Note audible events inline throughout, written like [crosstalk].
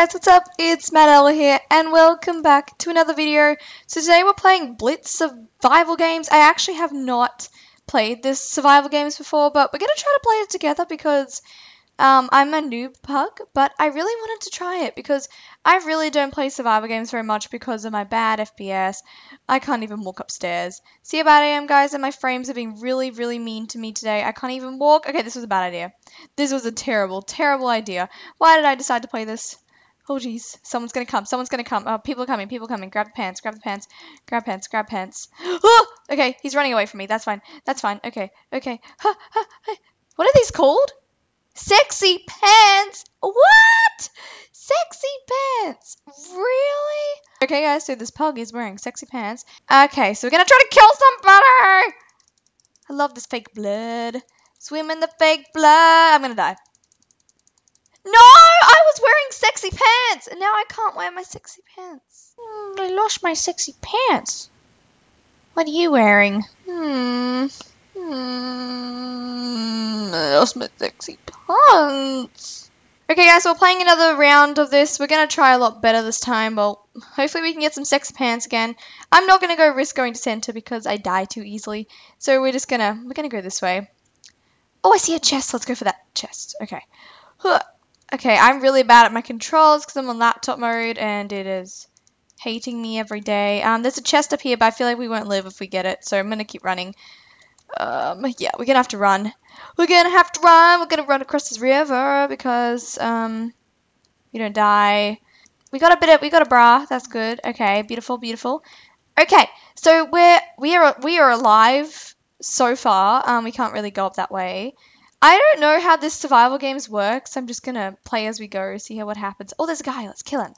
guys, what's up? It's Madella here, and welcome back to another video. So today we're playing Blitz Survival Games. I actually have not played this survival games before, but we're going to try to play it together because um, I'm a noob pug, but I really wanted to try it because I really don't play survival games very much because of my bad FPS. I can't even walk upstairs. See how bad I am, guys? And my frames are being really, really mean to me today. I can't even walk. Okay, this was a bad idea. This was a terrible, terrible idea. Why did I decide to play this? Oh, jeez. Someone's gonna come. Someone's gonna come. Oh, people are coming. People coming. Grab the pants. Grab the pants. Grab pants. Grab pants. [gasps] Oh! Okay, he's running away from me. That's fine. That's fine. Okay. Okay. What are these called? Sexy pants? What? Sexy pants? Really? Okay, guys, so this pug is wearing sexy pants. Okay, so we're gonna try to kill somebody! I love this fake blood. Swim in the fake blood. I'm gonna die. No! I sexy pants! And now I can't wear my sexy pants. Hmm, I lost my sexy pants. What are you wearing? Hmm. Hmm. I lost my sexy pants. Okay, guys, so we're playing another round of this. We're going to try a lot better this time. Well, hopefully we can get some sexy pants again. I'm not going to go risk going to center because I die too easily. So we're just going to, we're going to go this way. Oh, I see a chest. Let's go for that chest. Okay. Okay, I'm really bad at my controls because I'm on laptop mode and it is hating me every day. Um, there's a chest up here, but I feel like we won't live if we get it, so I'm going to keep running. Um, yeah, we're going to have to run. We're going to have to run. We're going to run across this river because, um, we don't die. We got a bit of, we got a bra. That's good. Okay, beautiful, beautiful. Okay, so we're, we are, we are alive so far. Um, we can't really go up that way. I don't know how this survival games works. I'm just gonna play as we go, see how what happens. Oh, there's a guy. Let's kill him.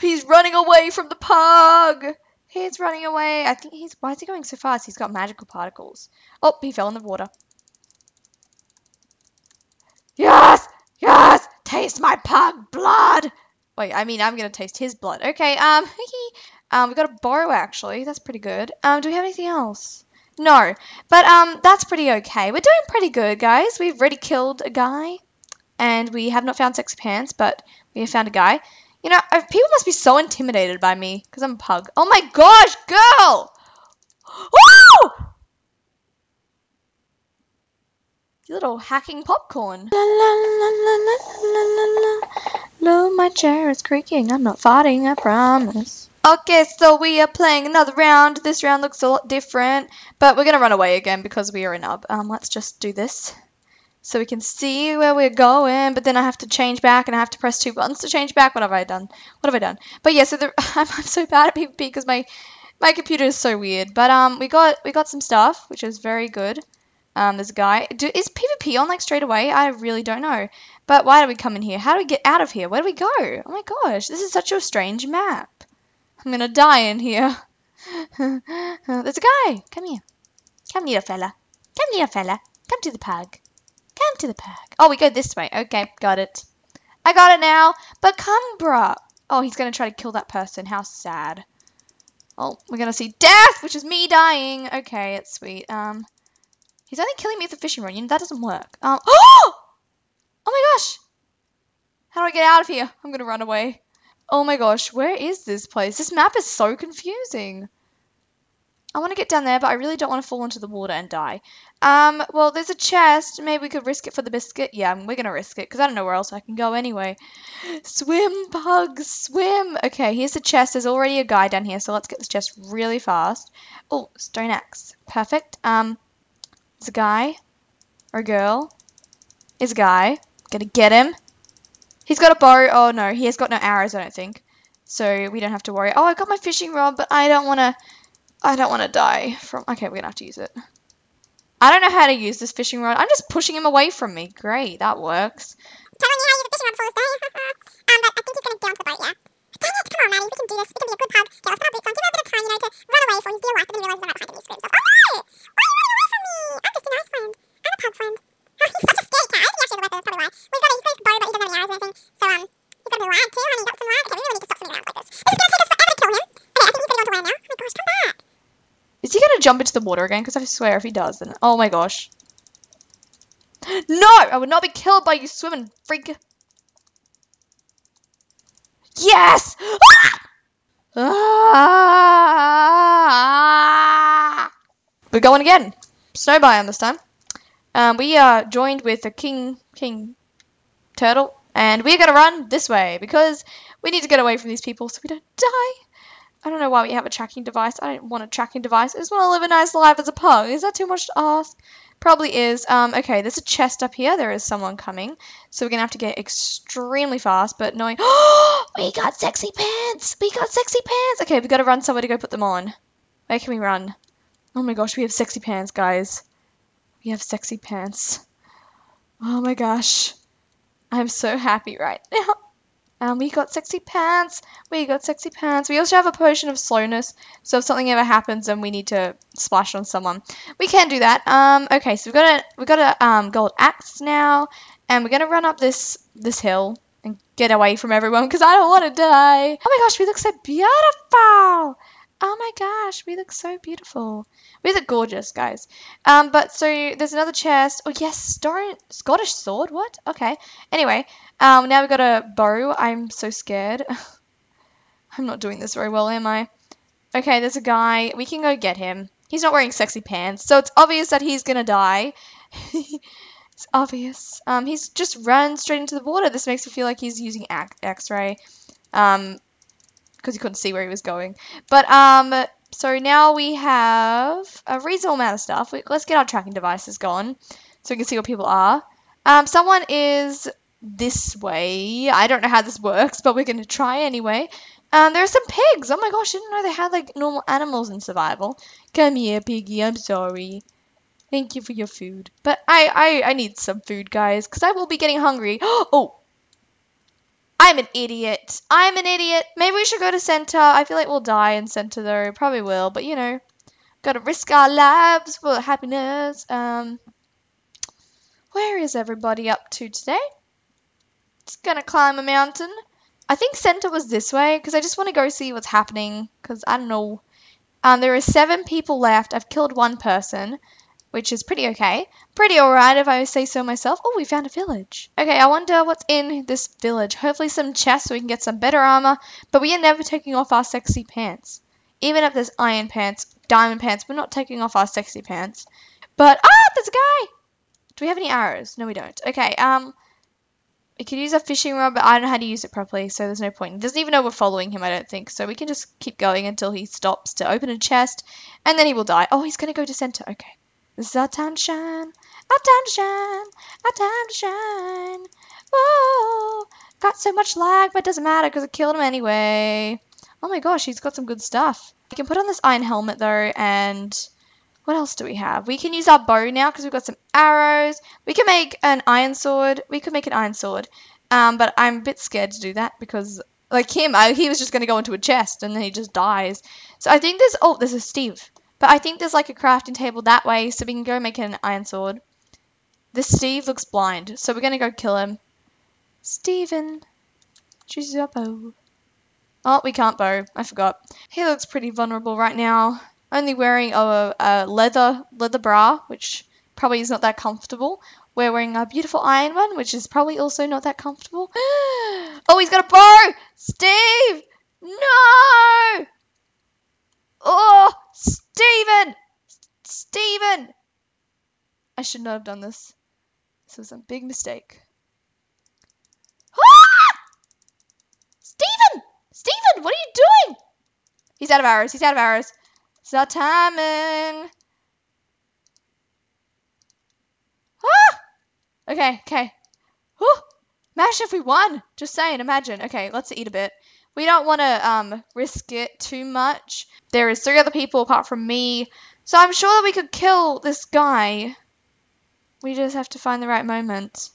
He's running away from the pug. He's running away. I think he's. Why is he going so fast? He's got magical particles. Oh, he fell in the water. Yes! Yes! Taste my pug blood! Wait, I mean, I'm gonna taste his blood. Okay, um, [laughs] um, we got a bow actually. That's pretty good. Um, do we have anything else? No, but um, that's pretty okay. We're doing pretty good, guys. We've already killed a guy, and we have not found sexy pants, but we have found a guy. You know, people must be so intimidated by me because I'm a pug. Oh my gosh, girl! Woo! You little hacking popcorn. La la la la la la la la. Lo, my chair is creaking. I'm not farting, I promise. Okay, so we are playing another round. This round looks a lot different, but we're going to run away again because we are a nub. Um, let's just do this so we can see where we're going, but then I have to change back and I have to press two buttons to change back. What have I done? What have I done? But yeah, so the, [laughs] I'm, I'm so bad at PvP because my my computer is so weird. But um, we got we got some stuff, which is very good. Um, there's a guy. Do, is PvP on like straight away? I really don't know. But why do we come in here? How do we get out of here? Where do we go? Oh my gosh, this is such a strange map. I'm gonna die in here. [laughs] There's a guy. Come here. Come here, fella. Come here, fella. Come to the pug. Come to the pug. Oh, we go this way. Okay, got it. I got it now. But come, bruh. Oh, he's gonna try to kill that person. How sad. Oh, we're gonna see death, which is me dying. Okay, it's sweet. Um, he's only killing me with a fishing rod. You know, that doesn't work. Um, oh! [gasps] Oh my gosh! How do I get out of here? I'm gonna run away. Oh my gosh, where is this place? This map is so confusing. I want to get down there, but I really don't want to fall into the water and die. Um, well, there's a chest. Maybe we could risk it for the biscuit. Yeah, we're going to risk it, because I don't know where else I can go anyway. Swim, pugs, swim! Okay, here's the chest. There's already a guy down here, so let's get this chest really fast. Oh, stone axe. Perfect. Um, there's a guy. Or a girl. Is a guy. Gonna get him. He's got a bow. Oh, no. He has got no arrows, I don't think. So we don't have to worry. Oh, I got my fishing rod, but I don't want to... I don't want to die from... Okay, we're going to have to use it. I don't know how to use this fishing rod. I'm just pushing him away from me. Great, that works. Telling you how to use a fishing rod for [laughs] um, but I think he's going to get onto the boat, yeah. Dang it, come on, Maddie. We can do this. We can be a good pug. Okay, let's our boots on. Give a bit of time, you know, to run away for his dear then he realizes I'm right behind him he screams. Oh, no! Why are you running away from me? I'm just a nice friend. I'm a pug friend. Oh, he's such a scaredy cat. I think he actually has a weapon. That's probably why. Well, he's got, a, he's got his bow, but he doesn't have any arrows or anything. So, um, he's got a bit of lag too, honey. Got some lag. Okay, we really need to stop swimming around like this. This is going to take us forever to kill him. Okay, I think he's going to go on to land now. Oh my gosh, come back. Is he going to jump into the water again? Because I swear if he does, then... Oh my gosh. No! I would not be killed by you swimming freak. Yes! Ah! We're going again. Snow biome this time. Um, we are joined with a king king turtle, and we're gonna run this way because we need to get away from these people so we don't die. I don't know why we have a tracking device. I don't want a tracking device. I just want to live a nice life as a pug. Is that too much to ask? Probably is. Um, okay, there's a chest up here. There is someone coming. So we're going to have to get extremely fast, but knowing... [gasps] We got sexy pants! We got sexy pants! Okay, we've got to run somewhere to go put them on. Where can we run? Oh my gosh, we have sexy pants, guys. We have sexy pants. Oh my gosh. I'm so happy right [laughs] now. Um, we got sexy pants. We got sexy pants. We also have a potion of slowness. So if something ever happens and we need to splash on someone, we can do that. Um, okay, so we've got a we've got a um, gold axe now, and we're gonna run up this this hill and get away from everyone because I don't want to die. Oh my gosh, we look so beautiful. Gosh, we look so beautiful. We look gorgeous, guys. Um, but so there's another chest. Oh yes, Stor Scottish sword. What? Okay. Anyway, um, now we've got a bow. I'm so scared. [laughs] I'm not doing this very well, am I? Okay, there's a guy. We can go get him. He's not wearing sexy pants, so it's obvious that he's gonna die. [laughs] it's obvious. Um, he's just run straight into the water. This makes me feel like he's using X-ray. Um, because he couldn't see where he was going. But um, so now we have a reasonable amount of stuff. Let's get our tracking devices gone so we can see where people are. Um, someone is this way. I don't know how this works, but we're going to try anyway. Um, there are some pigs. Oh my gosh, I didn't know they had like normal animals in survival. Come here, piggy. I'm sorry. Thank you for your food. But I, I, I need some food, guys, because I will be getting hungry. [gasps] oh, I'm an idiot. I'm an idiot. Maybe we should go to center. I feel like we'll die in center though. Probably will, but you know, gotta risk our lives for happiness. Um, where is everybody up to today? Just gonna climb a mountain. I think center was this way because I just want to go see what's happening because I don't know. Um, there are seven people left. I've killed one person which is pretty okay. Pretty alright if I say so myself. Oh, we found a village. Okay, I wonder what's in this village. Hopefully some chests so we can get some better armor, but we are never taking off our sexy pants. Even if there's iron pants, diamond pants, we're not taking off our sexy pants. But, ah, there's a guy! Do we have any arrows? No, we don't. Okay, um, we could use a fishing rod, but I don't know how to use it properly, so there's no point. He doesn't even know we're following him, I don't think. So we can just keep going until he stops to open a chest, and then he will die. Oh, he's going to go to center. Okay. Time to shine. Whoa! Got so much lag, but it doesn't matter because I killed him anyway. Oh my gosh, he's got some good stuff. We can put on this iron helmet though, and what else do we have? We can use our bow now because we've got some arrows. We can make an iron sword. We could make an iron sword. Um, but I'm a bit scared to do that because, like him, I, he was just going to go into a chest and then he just dies. So I think there's, oh, there's a Steve. But I think there's like a crafting table that way, so we can go make an iron sword. This Steve looks blind, so we're gonna go kill him. Steven, choose bow. Oh, we can't bow. I forgot. He looks pretty vulnerable right now. Only wearing a, a leather leather bra, which probably is not that comfortable. We're wearing a beautiful iron one, which is probably also not that comfortable. [gasps] oh, he's got a bow! Steve! No! Oh, Stephen! Stephen! I should not have done this. This was a big mistake. Ah! Stephen! Stephen, what are you doing? He's out of arrows. He's out of arrows. It's our timing. Ah! Okay, okay. Whew. Imagine if we won. Just saying, imagine. Okay, let's eat a bit. We don't want to um, risk it too much. There is three other people apart from me. So I'm sure that we could kill this guy. We just have to find the right moment.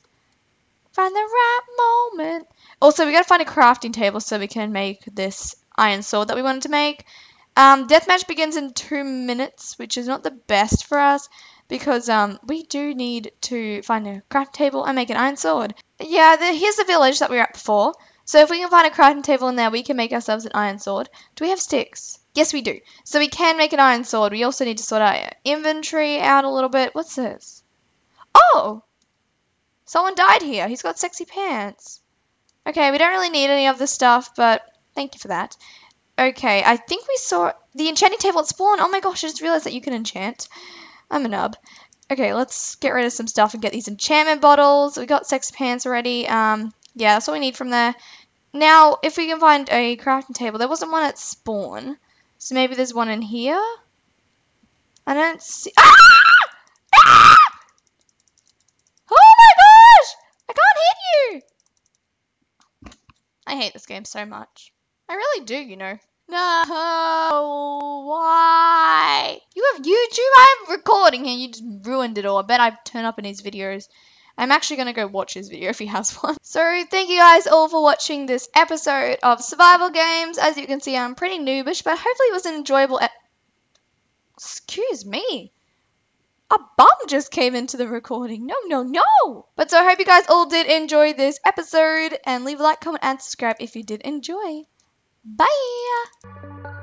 Find the right moment. Also, we gotta find a crafting table so we can make this iron sword that we wanted to make. Um, deathmatch begins in two minutes, which is not the best for us because um, we do need to find a craft table and make an iron sword. Yeah, the, here's the village that we were at before. So if we can find a crafting table in there, we can make ourselves an iron sword. Do we have sticks? Yes, we do. So we can make an iron sword. We also need to sort our inventory out a little bit. What's this? Oh! Someone died here. He's got sexy pants. Okay, we don't really need any of this stuff, but thank you for that. Okay, I think we saw the enchanting table at spawn. Oh my gosh, I just realized that you can enchant. I'm a nub. Okay, let's get rid of some stuff and get these enchantment bottles. We got sex pants already. Um, yeah, that's all we need from there. Now, if we can find a crafting table, there wasn't one at spawn. So maybe there's one in here? I don't see... Ah! Ah! Oh my gosh! I can't hit you! I hate this game so much. I really do, you know. No, why? You have YouTube? I'm recording and you just ruined it all. I bet I turn up in his videos. I'm actually going to go watch his video if he has one. [laughs] So thank you guys all for watching this episode of Survival Games. As you can see, I'm pretty noobish, but hopefully it was an enjoyable Excuse me. A bum just came into the recording. No, no, no. But so I hope you guys all did enjoy this episode and leave a like, comment, and subscribe if you did enjoy. Bye!